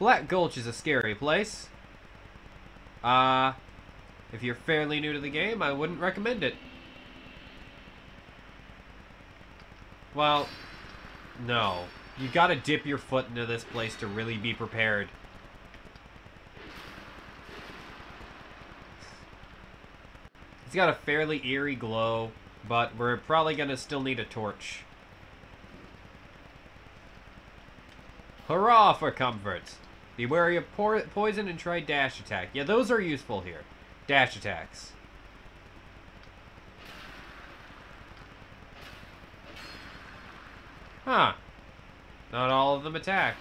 Black Gulch is a scary place. Uh, if you're fairly new to the game, I wouldn't recommend it. Well, no. You gotta dip your foot into this place to really be prepared. It's got a fairly eerie glow, but we're probably gonna still need a torch. Hurrah for comfort! Be wary of po poison and try dash attack. Yeah, those are useful here. Dash attacks. Huh. Not all of them attack.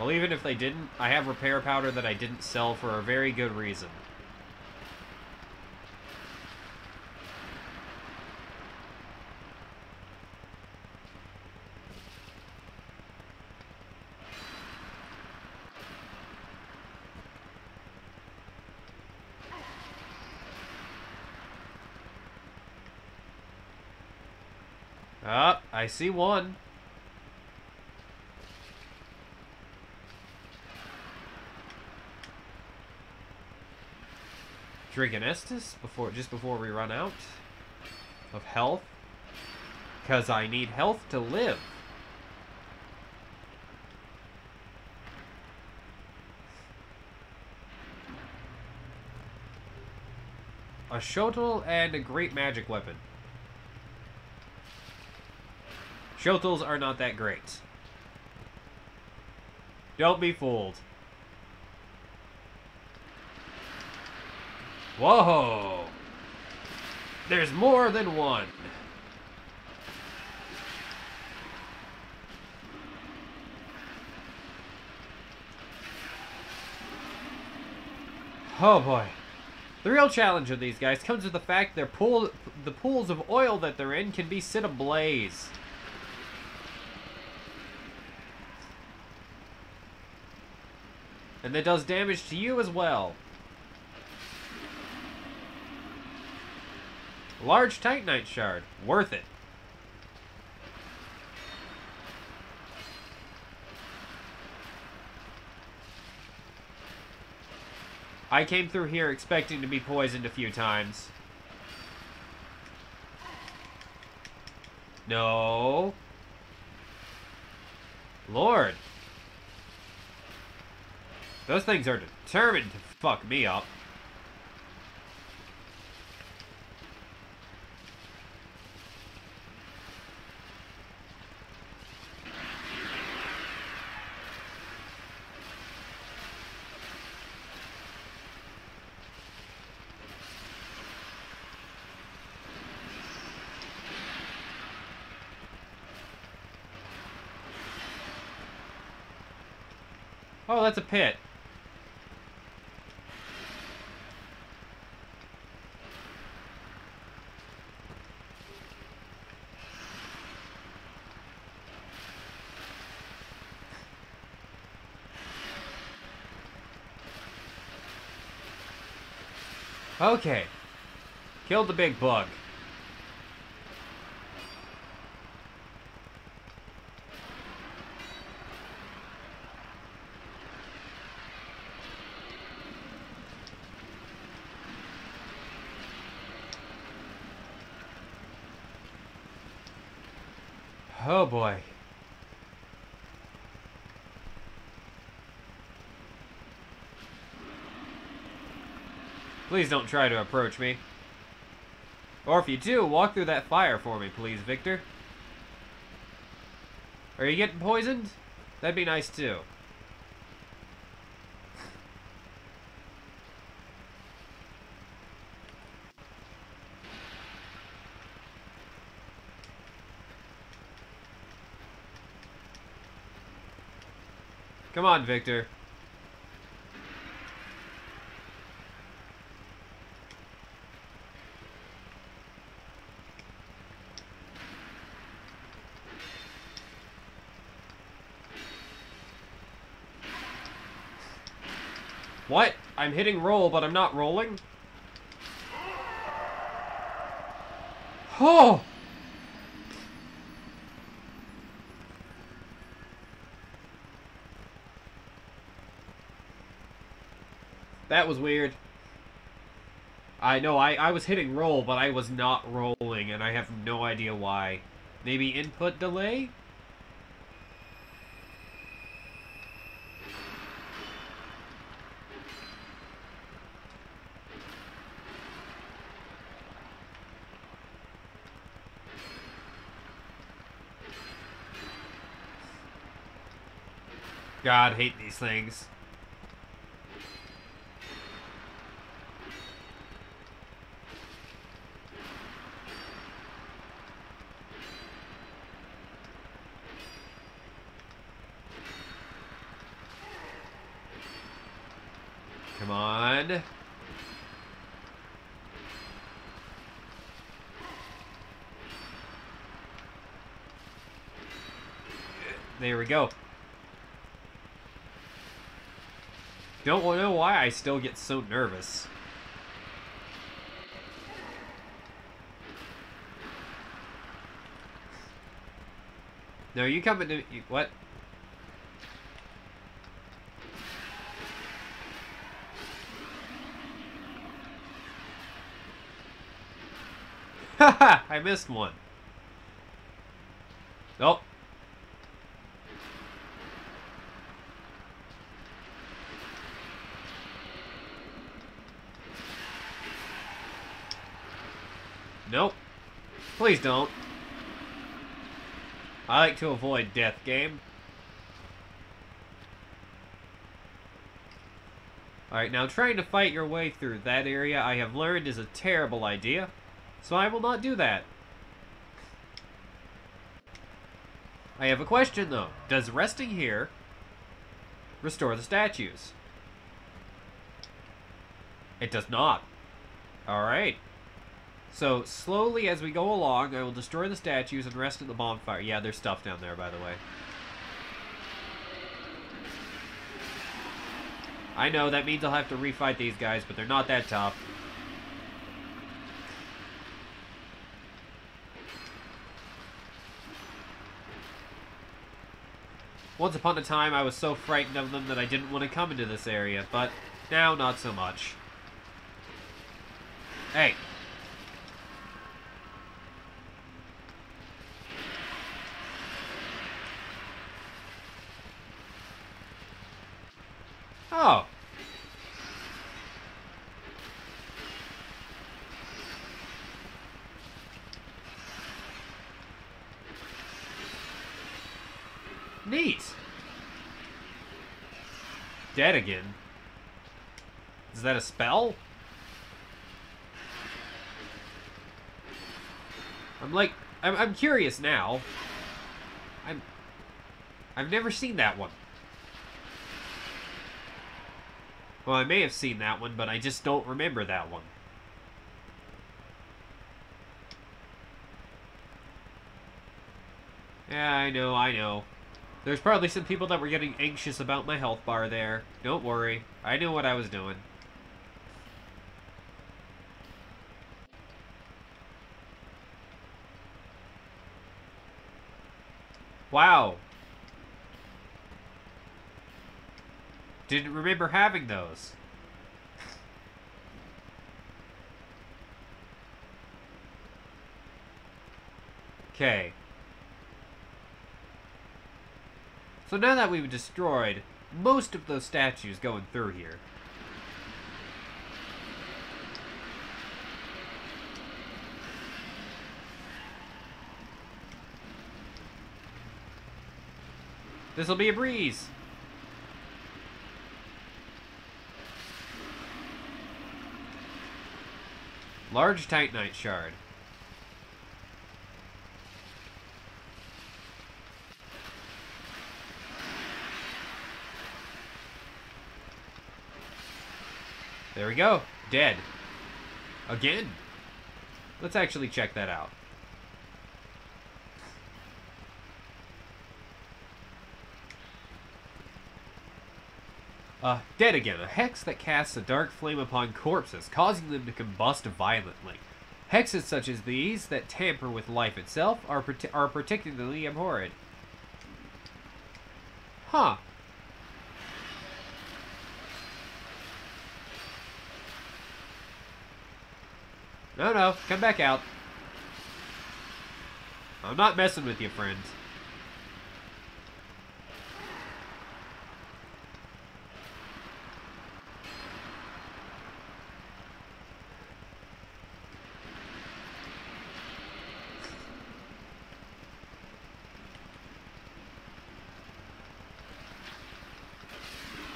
Well, even if they didn't, I have repair powder that I didn't sell for a very good reason. Ah, I see one. Drink Estus before just before we run out of health. Because I need health to live. A Shotel and a great magic weapon. Shotels are not that great. Don't be fooled. Whoa! There's more than one. Oh boy. The real challenge of these guys comes with the fact their pool, the pools of oil that they're in can be set ablaze. And that does damage to you as well. Large Titanite Shard. Worth it. I came through here expecting to be poisoned a few times. No. Lord. Those things are determined to fuck me up. Oh, that's a pit. Okay. Killed the big bug. Oh boy. Please don't try to approach me. Or if you do, walk through that fire for me, please, Victor. Are you getting poisoned? That'd be nice, too. Come on, Victor. What? I'm hitting roll, but I'm not rolling? Oh! That was weird. I know, I, I was hitting roll, but I was not rolling, and I have no idea why. Maybe input delay? God, hate these things. Come on. There we go. Don't know why I still get so nervous. No, you coming to you, what? Haha, I missed one. Nope. Nope. Please don't. I like to avoid death game. Alright, now trying to fight your way through that area I have learned is a terrible idea, so I will not do that. I have a question though. Does resting here restore the statues? It does not. Alright. So, slowly as we go along, I will destroy the statues and rest at the bonfire. Yeah, there's stuff down there, by the way. I know, that means I'll have to refight these guys, but they're not that tough. Once upon a time, I was so frightened of them that I didn't want to come into this area, but now not so much. Hey, Oh. Neat. Dead again. Is that a spell? I'm like, I'm, I'm curious now. I'm, I've never seen that one. Well, I may have seen that one, but I just don't remember that one. Yeah, I know, I know. There's probably some people that were getting anxious about my health bar there. Don't worry. I knew what I was doing. Wow. Didn't remember having those. Okay. So now that we've destroyed most of those statues going through here. This'll be a breeze. Large Titanite Shard. There we go. Dead. Again. Let's actually check that out. Uh, dead again. A hex that casts a dark flame upon corpses, causing them to combust violently. Hexes such as these, that tamper with life itself, are, are particularly abhorred. Huh. No, no, come back out. I'm not messing with you, friend.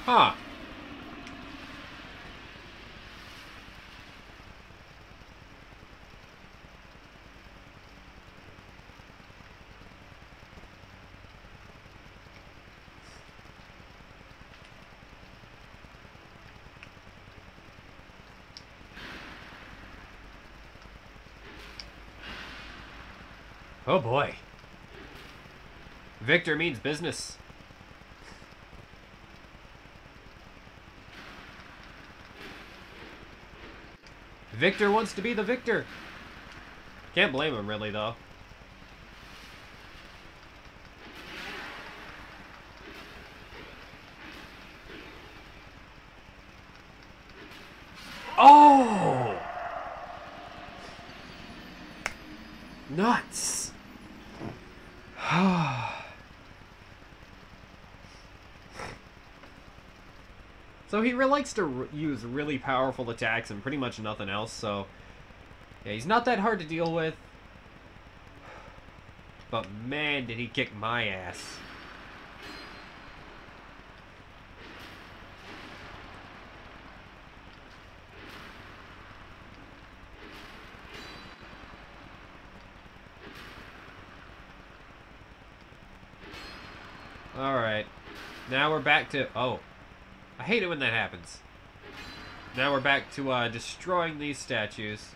Huh. Oh boy. Victor means business. Victor wants to be the victor. Can't blame him, really, though. Oh! Nuts. So he likes to use really powerful attacks and pretty much nothing else, so... Yeah, he's not that hard to deal with. But man, did he kick my ass. Alright. Now we're back to... Oh. I hate it when that happens. Now we're back to uh, destroying these statues.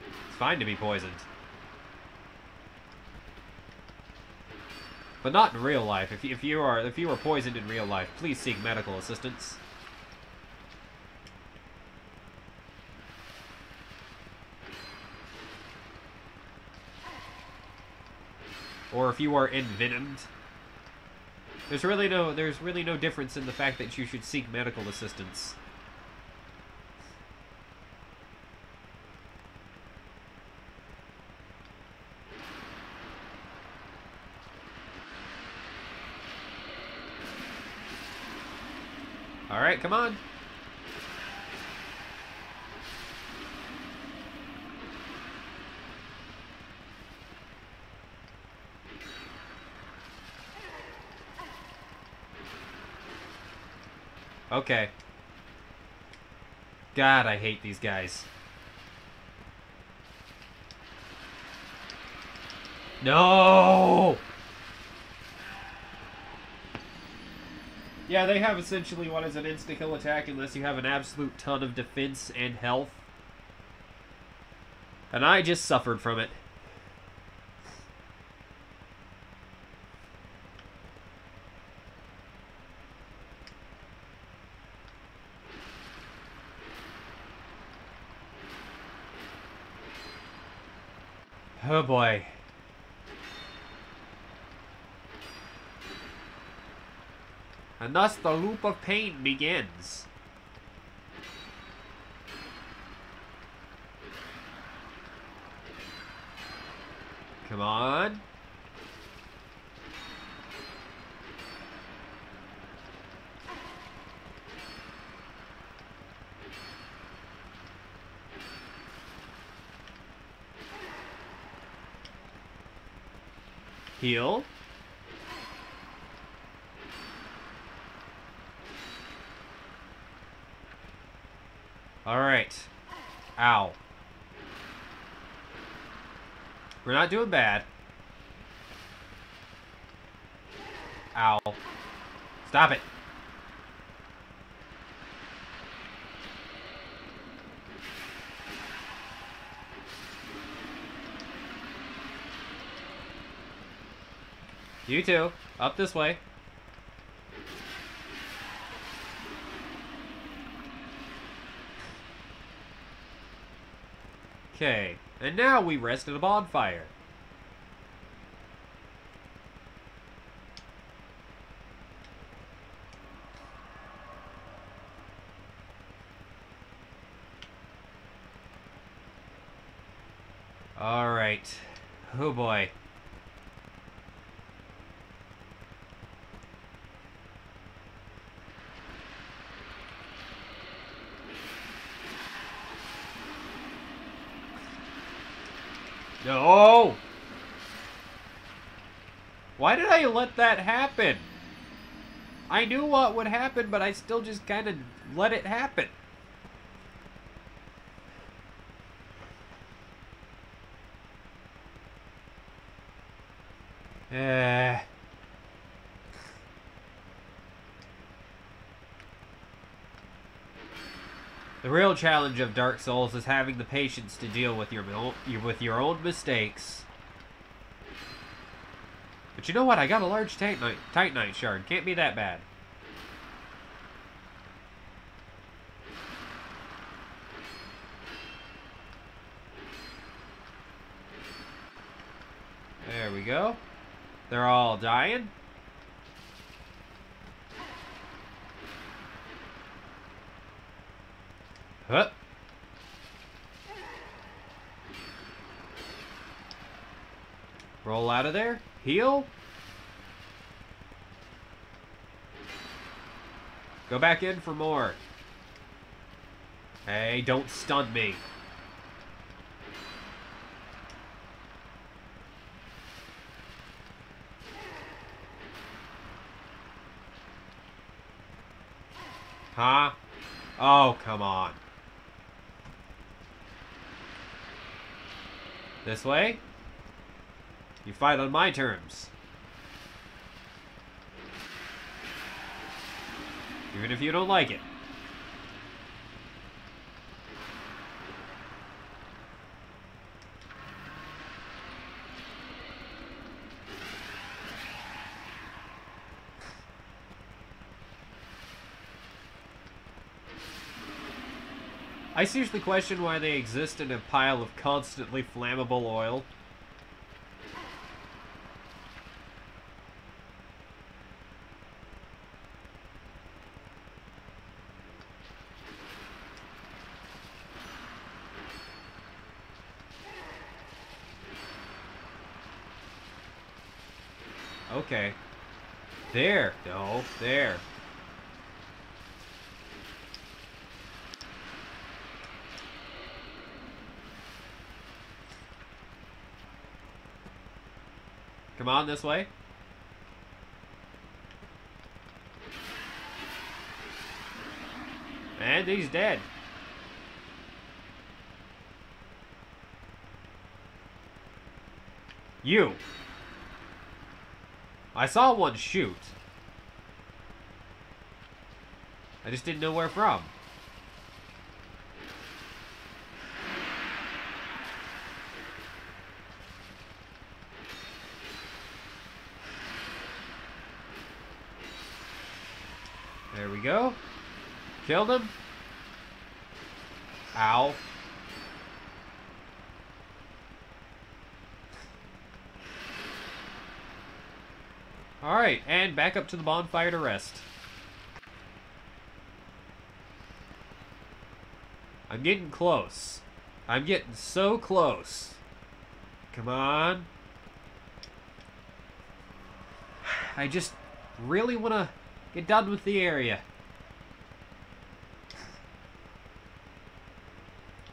It's fine to be poisoned. But not in real life. If you, if you are if you are poisoned in real life, please seek medical assistance. Or if you are envenomed, there's really no there's really no difference in the fact that you should seek medical assistance. All right, come on. Okay. God, I hate these guys. No! Yeah, they have essentially what is an insta-kill attack unless you have an absolute ton of defense and health. And I just suffered from it. Oh boy. And thus the loop of pain begins. Come on. Heal. Alright. Ow. We're not doing bad. Ow. Stop it. You too. Up this way. Okay, and now we rest at a bonfire. Alright. Oh boy. No! Why did I let that happen? I knew what would happen, but I still just kind of let it happen. Eh. The real challenge of Dark Souls is having the patience to deal with your with your own mistakes. But you know what? I got a large Titanite, Titanite shard. Can't be that bad. There we go. They're all dying. Huh. Roll out of there. Heal. Go back in for more. Hey, don't stun me. Huh? Oh, come on. This way? You fight on my terms. Even if you don't like it. I seriously question why they exist in a pile of constantly flammable oil. Okay. There. No. There. Come on, this way. And he's dead. You. I saw one shoot. I just didn't know where from. There we go. Killed him. Ow. Alright, and back up to the bonfire to rest. I'm getting close. I'm getting so close. Come on. I just really want to get done with the area.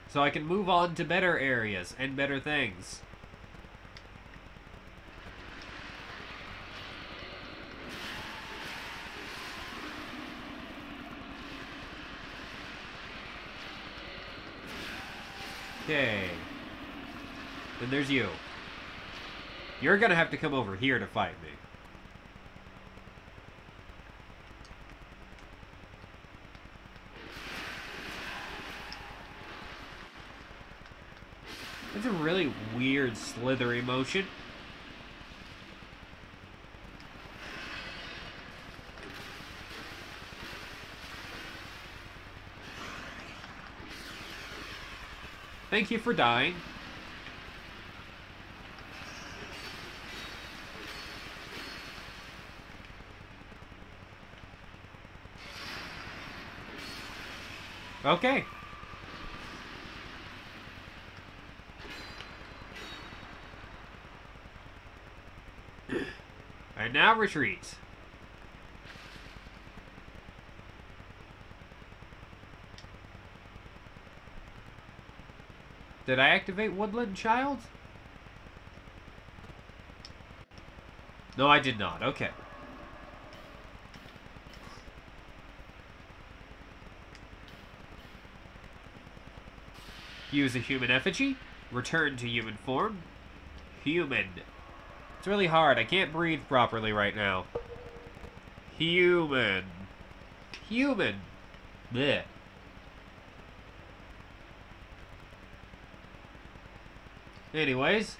So I can move on to better areas and better things. Okay. Then there's you. You're gonna have to come over here to fight me. It's a really weird slithery motion. Thank you for dying. Okay. And now retreat. Did I activate Woodland Child? No, I did not. Okay. Use a human effigy. Return to human form. Human. It's really hard. I can't breathe properly right now. Human. Human. Blech. Anyways.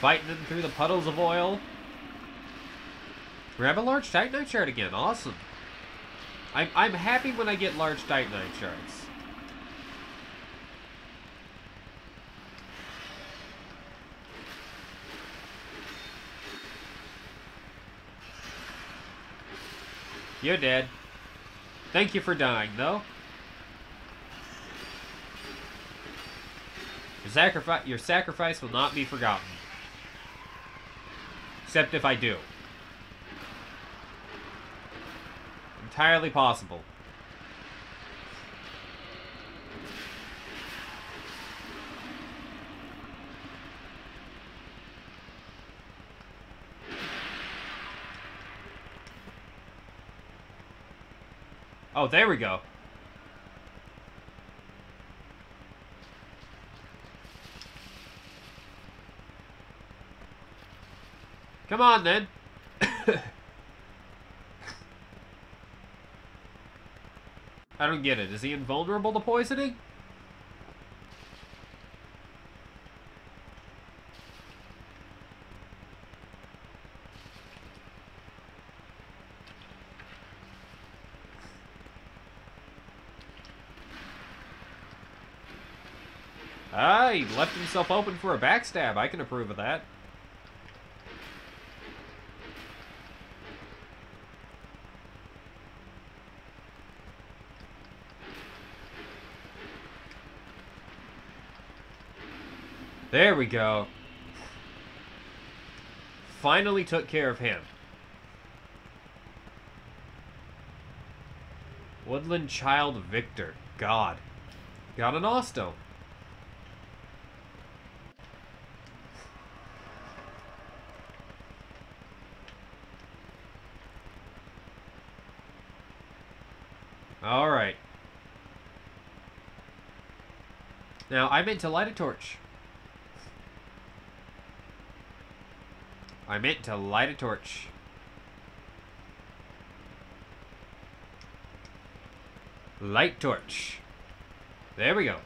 Fighting through the puddles of oil. Grab a large Titanite shard again. Awesome. I'm, I'm happy when I get large Titanite shards. You're dead. Thank you for dying, though. Your, sacrifice, your sacrifice will not be forgotten. Except if I do. Entirely possible. Oh, there we go. Come on, then. I don't get it. Is he invulnerable to poisoning? He left himself open for a backstab. I can approve of that. There we go. Finally took care of him. Woodland Child Victor. God. Got an Osto. Alright. Now, I meant to light a torch. I meant to light a torch. Light torch. There we go.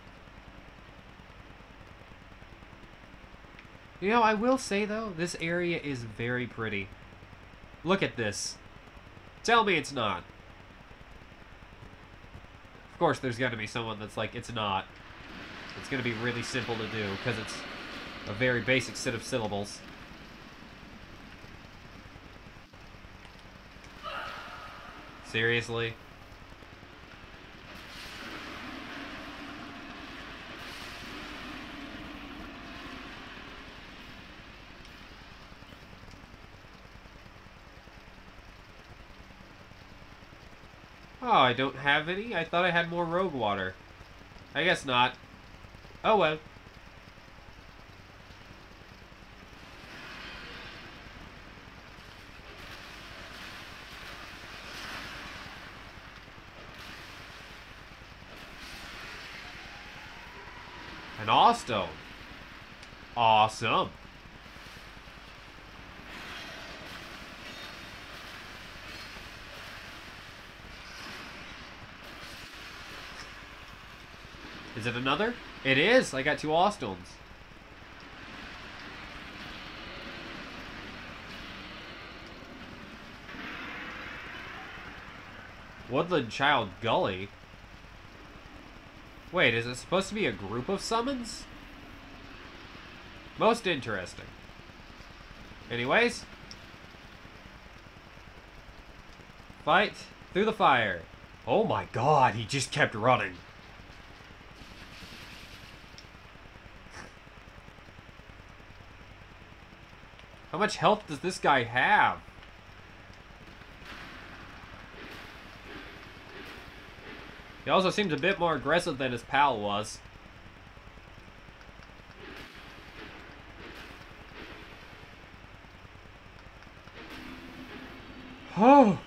You know, I will say, though, this area is very pretty. Look at this. Tell me it's not. Of course, there's got to be someone that's like, it's not. It's going to be really simple to do, because it's a very basic set of syllables. Seriously? Oh, I don't have any? I thought I had more rogue water. I guess not. Oh well. An Awestone. Awesome. Is it another? It is! I got two Awestones. Woodland Child Gully? Wait, is it supposed to be a group of summons? Most interesting. Anyways. Fight through the fire. Oh my god, he just kept running. How much health does this guy have? He also seems a bit more aggressive than his pal was. Oh!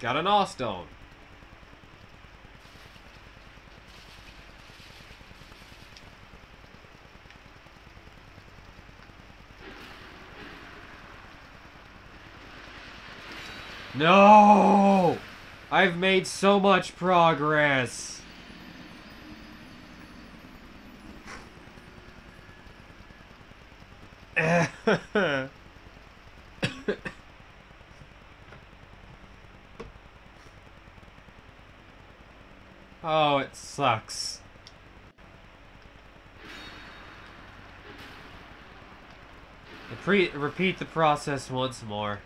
Got an Awestone. No! I've made so much progress. oh, it sucks. repeat the process once more.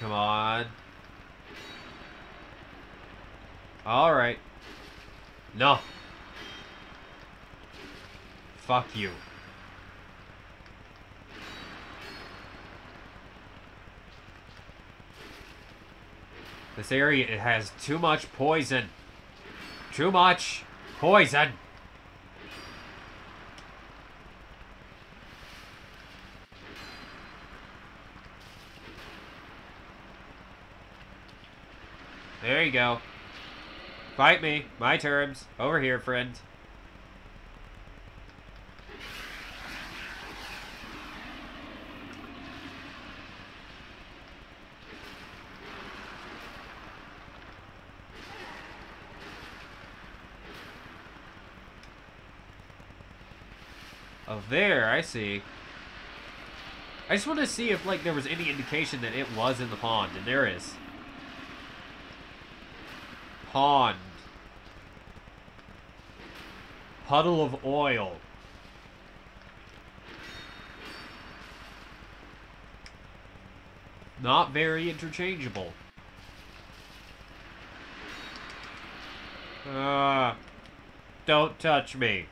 Come on. Alright. No. Fuck you. This area it has too much poison. Too much poison. There you go. Fight me. My terms. Over here, friend. Oh, there, I see. I just want to see if, like, there was any indication that it was in the pond, and there is. Pond. Puddle of oil. Not very interchangeable. Uh, don't touch me.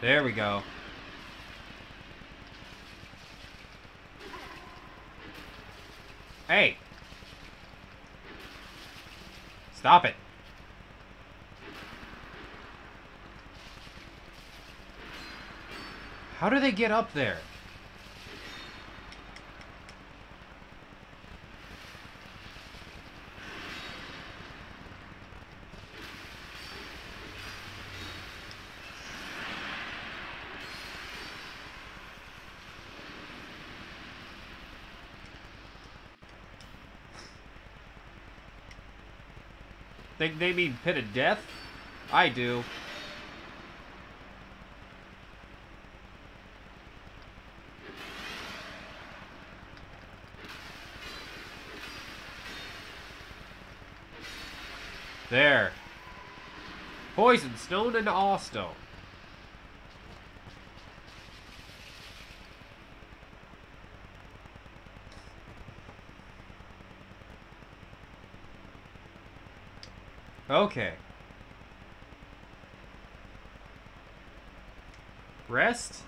There we go. Hey! Stop it. How do they get up there? Think they mean pit of death? I do. There. Poison stone and Awestone. Okay. Rest?